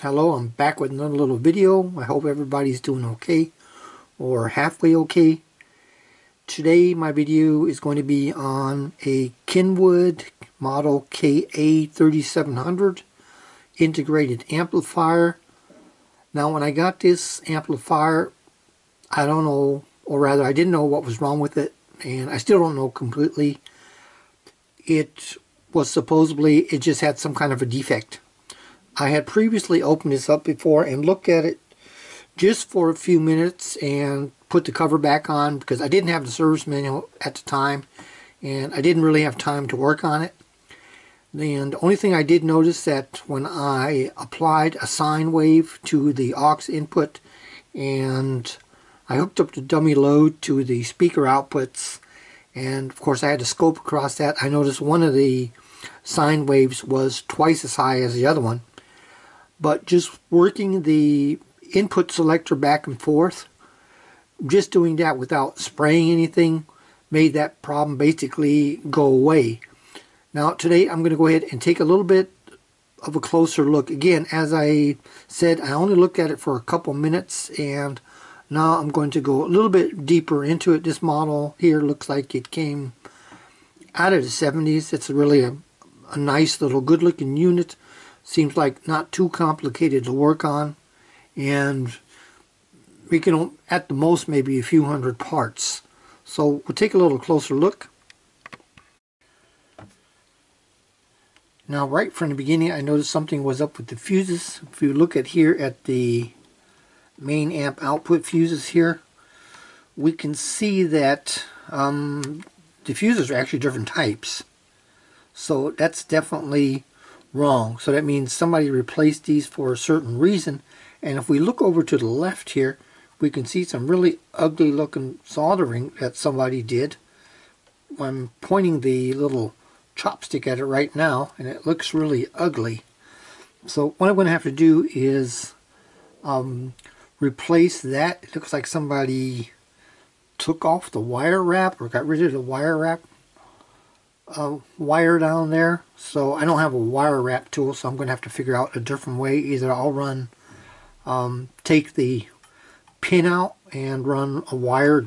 Hello, I'm back with another little video. I hope everybody's doing okay or halfway okay. Today my video is going to be on a Kenwood model KA3700 integrated amplifier. Now when I got this amplifier, I don't know, or rather I didn't know what was wrong with it and I still don't know completely. It was supposedly, it just had some kind of a defect I had previously opened this up before and looked at it just for a few minutes and put the cover back on because I didn't have the service manual at the time and I didn't really have time to work on it. And the only thing I did notice that when I applied a sine wave to the aux input and I hooked up the dummy load to the speaker outputs and of course I had to scope across that. I noticed one of the sine waves was twice as high as the other one but just working the input selector back and forth, just doing that without spraying anything made that problem basically go away. Now today I'm going to go ahead and take a little bit of a closer look. Again, as I said, I only looked at it for a couple minutes and now I'm going to go a little bit deeper into it. This model here looks like it came out of the 70s. It's really a, a nice little good looking unit seems like not too complicated to work on. And we can at the most maybe a few hundred parts. So we'll take a little closer look. Now right from the beginning I noticed something was up with the fuses. If you look at here at the main amp output fuses here we can see that um, the fuses are actually different types. So that's definitely wrong. So that means somebody replaced these for a certain reason. And if we look over to the left here, we can see some really ugly looking soldering that somebody did. I'm pointing the little chopstick at it right now, and it looks really ugly. So what I'm going to have to do is um, replace that. It looks like somebody took off the wire wrap or got rid of the wire wrap a wire down there. So I don't have a wire wrap tool so I'm going to have to figure out a different way. Either I'll run um, take the pin out and run a wire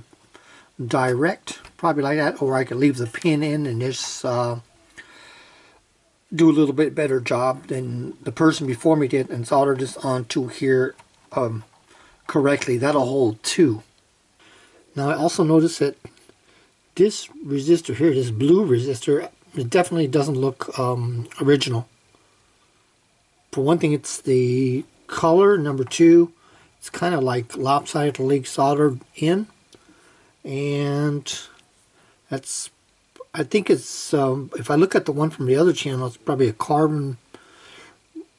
direct probably like that or I could leave the pin in and just uh, do a little bit better job than the person before me did and solder this onto here um, correctly. That'll hold two. Now I also noticed that this resistor here, this blue resistor, it definitely doesn't look um, original. For one thing, it's the color. Number two, it's kind of like lopsided leak soldered in. And that's, I think it's, um, if I look at the one from the other channel, it's probably a carbon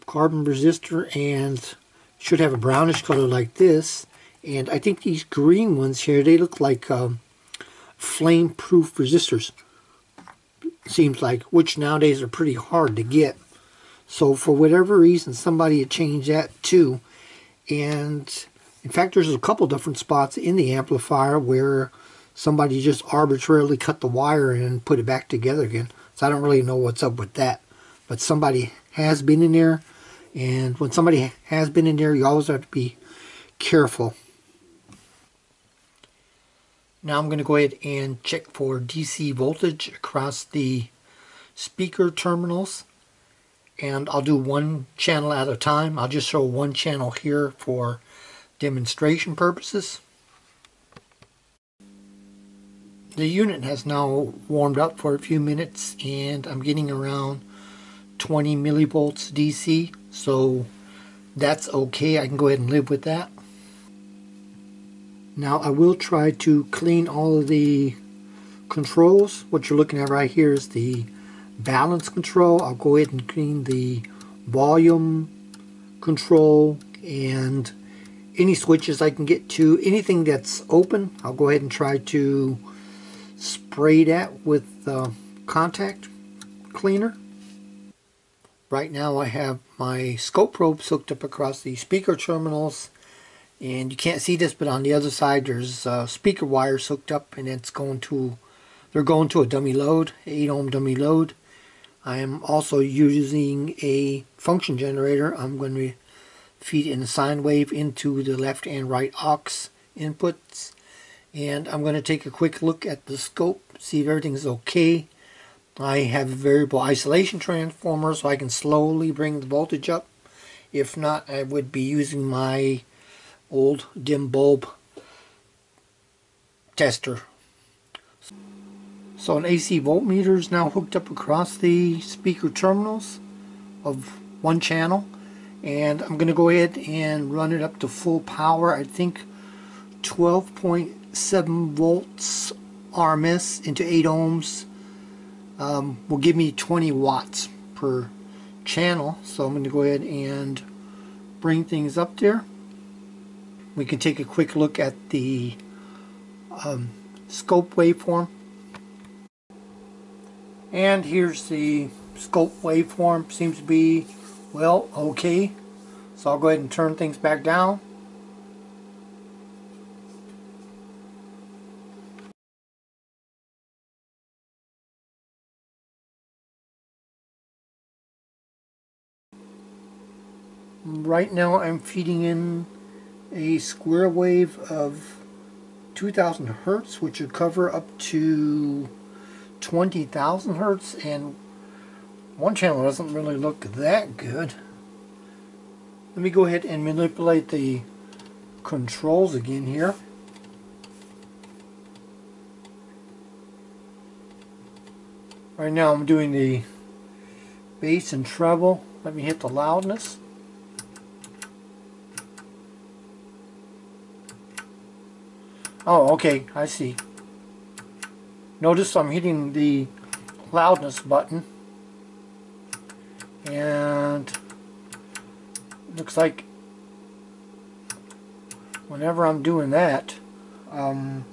carbon resistor and should have a brownish color like this. And I think these green ones here, they look like um, flame-proof resistors. Seems like, which nowadays are pretty hard to get. So for whatever reason, somebody had changed that too. And in fact, there's a couple different spots in the amplifier where somebody just arbitrarily cut the wire and put it back together again. So I don't really know what's up with that. But somebody has been in there. And when somebody has been in there, you always have to be careful. Now I'm going to go ahead and check for DC voltage across the speaker terminals and I'll do one channel at a time. I'll just show one channel here for demonstration purposes. The unit has now warmed up for a few minutes and I'm getting around 20 millivolts DC so that's okay. I can go ahead and live with that. Now I will try to clean all of the controls. What you're looking at right here is the balance control. I'll go ahead and clean the volume control and any switches I can get to. Anything that's open, I'll go ahead and try to spray that with contact cleaner. Right now I have my scope probes hooked up across the speaker terminals and you can't see this but on the other side there's uh, speaker wires hooked up and it's going to they're going to a dummy load 8 ohm dummy load I am also using a function generator I'm going to feed in a sine wave into the left and right aux inputs. And I'm going to take a quick look at the scope, see if everything's okay. I have a variable isolation transformer so I can slowly bring the voltage up. If not, I would be using my old dim bulb tester. So an AC voltmeter is now hooked up across the speaker terminals of one channel and I'm going to go ahead and run it up to full power. I think 12.7 volts RMS into 8 ohms um, will give me 20 watts per channel. So I'm going to go ahead and bring things up there. We can take a quick look at the um, scope waveform. And here's the scope waveform. Seems to be, well, okay. So I'll go ahead and turn things back down. Right now I'm feeding in a square wave of 2000 hertz which would cover up to 20,000 hertz and one channel doesn't really look that good. Let me go ahead and manipulate the controls again here. Right now I'm doing the bass and treble. Let me hit the loudness. Oh, okay, I see. Notice I'm hitting the loudness button. And looks like whenever I'm doing that um,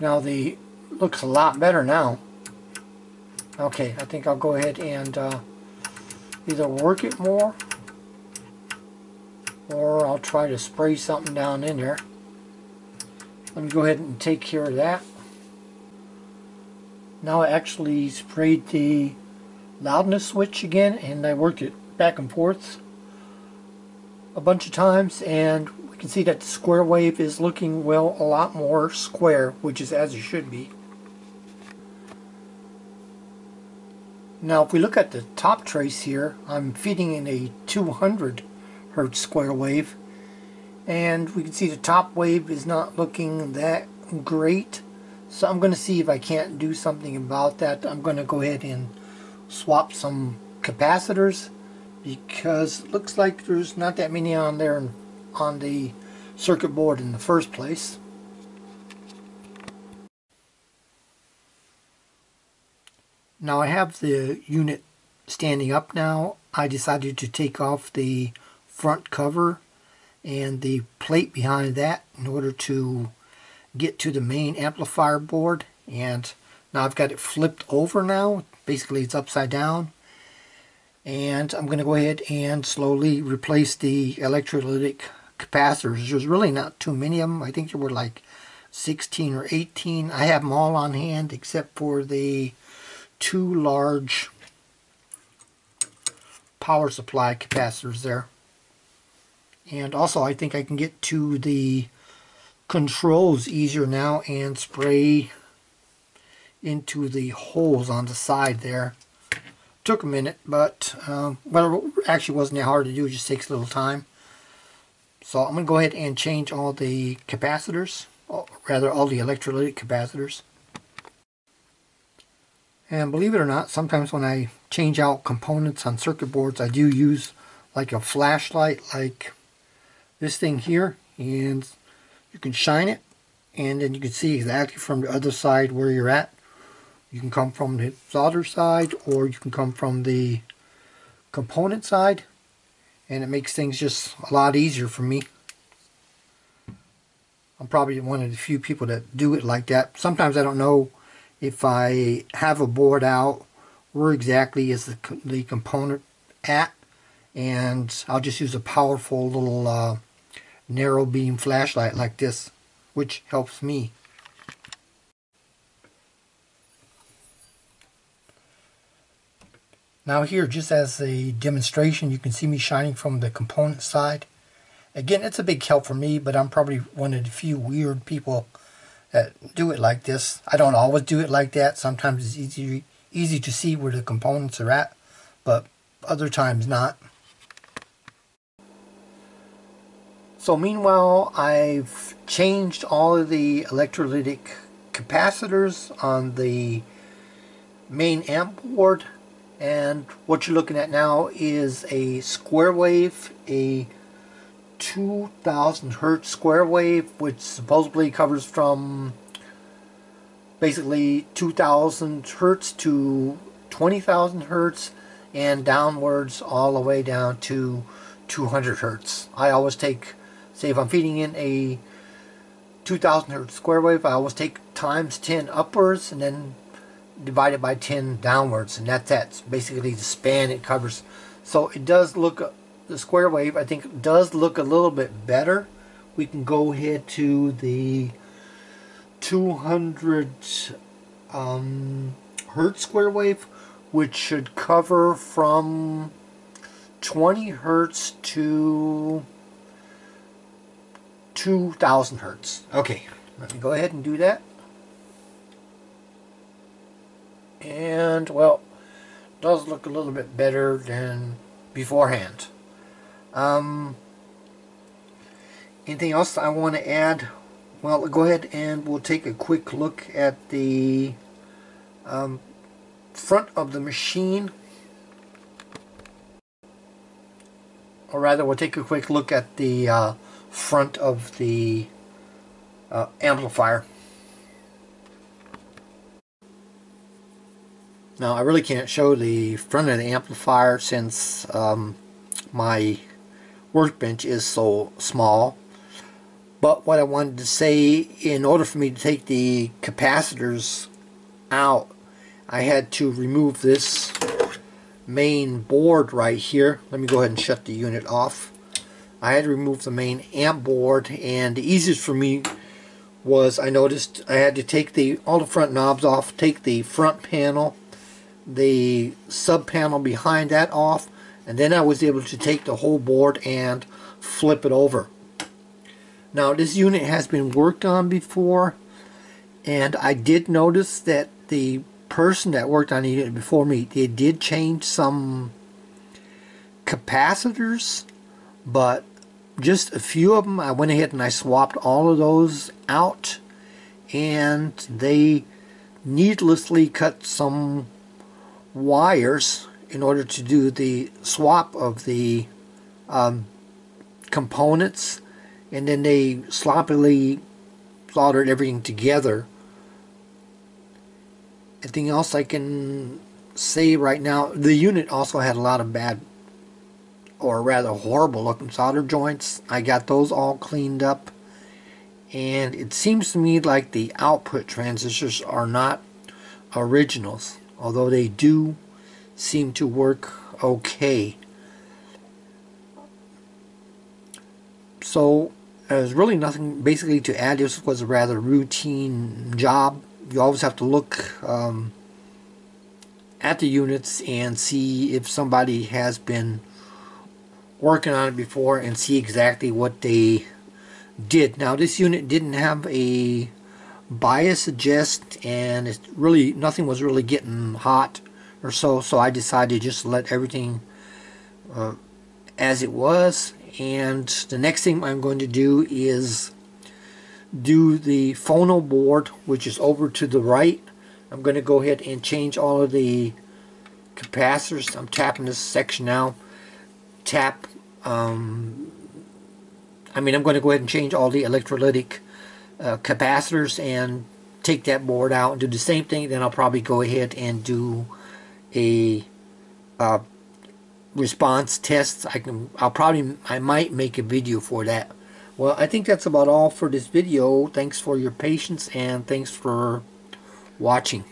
now the looks a lot better now. Okay I think I'll go ahead and uh, either work it more or I'll try to spray something down in there let me go ahead and take care of that. Now I actually sprayed the loudness switch again and I worked it back and forth a bunch of times and we can see that the square wave is looking well a lot more square which is as it should be. Now if we look at the top trace here I'm feeding in a 200 hertz square wave and we can see the top wave is not looking that great. So I'm going to see if I can't do something about that. I'm going to go ahead and swap some capacitors because it looks like there's not that many on there on the circuit board in the first place. Now I have the unit standing up now. I decided to take off the front cover and the plate behind that in order to get to the main amplifier board. And now I've got it flipped over now. Basically it's upside down. And I'm going to go ahead and slowly replace the electrolytic capacitors. There's really not too many of them I think there were like 16 or 18 I have them all on hand except for the two large power supply capacitors there and also I think I can get to the controls easier now and spray into the holes on the side there. Took a minute, but um, well, it actually wasn't that hard to do. It just takes a little time. So I'm going to go ahead and change all the capacitors, or rather all the electrolytic capacitors. And believe it or not, sometimes when I change out components on circuit boards, I do use like a flashlight, like this thing here and you can shine it and then you can see exactly from the other side where you're at. You can come from the solder side or you can come from the component side and it makes things just a lot easier for me. I'm probably one of the few people that do it like that. Sometimes I don't know if I have a board out where exactly is the, the component at and I'll just use a powerful little uh, narrow beam flashlight like this, which helps me. Now here, just as a demonstration, you can see me shining from the component side. Again, it's a big help for me, but I'm probably one of the few weird people that do it like this. I don't always do it like that. Sometimes it's easy, easy to see where the components are at, but other times not. So meanwhile, I've changed all of the electrolytic capacitors on the main amp board and what you're looking at now is a square wave, a 2000 hertz square wave, which supposedly covers from basically 2000 hertz to 20,000 hertz and downwards all the way down to 200 hertz. I always take, say if I'm feeding in a 2000 hertz square wave, I always take times 10 upwards and then divide it by 10 downwards and that's that's basically the span it covers. So it does look the square wave I think does look a little bit better. We can go ahead to the 200 um, hertz square wave which should cover from 20 hertz to 2000 hertz. Okay let me go ahead and do that. And well does look a little bit better than beforehand. Um, anything else I want to add? Well go ahead and we'll take a quick look at the um, front of the machine. Or rather we'll take a quick look at the uh, front of the uh, amplifier Now I really can't show the front of the amplifier since um, my workbench is so small. But what I wanted to say, in order for me to take the capacitors out, I had to remove this main board right here. Let me go ahead and shut the unit off. I had to remove the main amp board and the easiest for me was I noticed I had to take the all the front knobs off, take the front panel the sub panel behind that off and then I was able to take the whole board and flip it over. Now this unit has been worked on before and I did notice that the person that worked on the unit before me they did change some capacitors but just a few of them I went ahead and I swapped all of those out and they needlessly cut some wires in order to do the swap of the um, components and then they sloppily soldered everything together. Anything else I can say right now? The unit also had a lot of bad or rather horrible looking solder joints. I got those all cleaned up and it seems to me like the output transistors are not originals although they do seem to work okay. So there's really nothing basically to add. This was a rather routine job. You always have to look um, at the units and see if somebody has been working on it before and see exactly what they did. Now this unit didn't have a bias adjust and it's really nothing was really getting hot or so so I decided to just let everything uh, as it was. And the next thing I'm going to do is do the phono board which is over to the right. I'm going to go ahead and change all of the capacitors. I'm tapping this section now tap um, I mean I'm going to go ahead and change all the electrolytic uh, capacitors and take that board out and do the same thing. Then I'll probably go ahead and do a uh, response test I can I'll probably I might make a video for that. Well I think that's about all for this video. Thanks for your patience and thanks for watching